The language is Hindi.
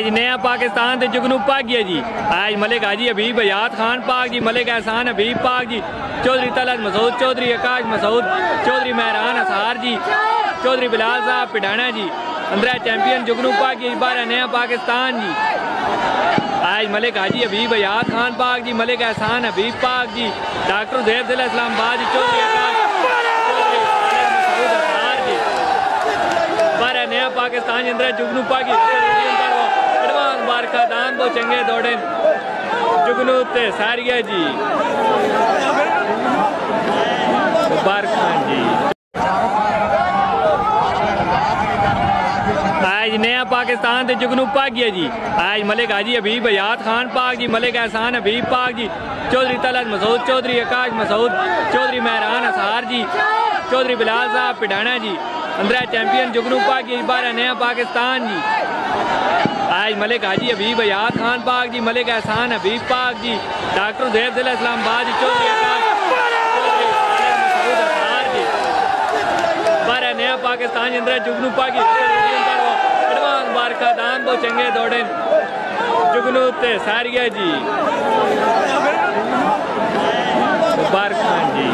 आज नया पाकिस्तान से जुगनू पाक गया जी। आज मलिक हाजी हबीब हयात खान पाक जी, मलिक एहसान हबीब पाक जी। चौधरी तलत मसूद, चौधरी आकाश मसूद, चौधरी महरान असार जी, चौधरी बिलाल साहब पिडाना जी। अंदर चैंपियन जुगनू पाक जी, बारह नया पाकिस्तान जी। आज मलिक हाजी हबीब हयात खान पाक जी, मलिक एहसान हबीब पाक जी। डॉक्टर जैब जिला इस्लामाबाद जी, चौधरी बारह नया पाकिस्तान अंदर जुगनू पाक एडवांस बारखा दान बहुत चंगे दौड़े। जुगनू ते सारिया जी। मुबारक खान जी। आज नया पाकिस्तान से जुगनू पाक गया जी। आज मलिक हाजी हबीब हयात खान पाक जी, मलिक एहसान हबीब पाक जी। चौधरी तलत मसूद, चौधरी आकाश मसूद, चौधरी महरान असार जी, चौधरी बिलाल साहब पिडाना जी। अंदर चैंपियन जुगनू पाक जी, बारह नया पाकिस्तान जी। आज मलिक हाजी हबीब हयात खान पाक जी, मलिक एहसान हबीब पाक जी, डॉक्टर जैब इस्लामाबाद जी, चौधरी पाकिस्तान अंदर जुगनू पाक एडवांस बारखा दान बहुत चंगे दौड़े। जुगनू ते सारिया जी। मुबारक खान जी।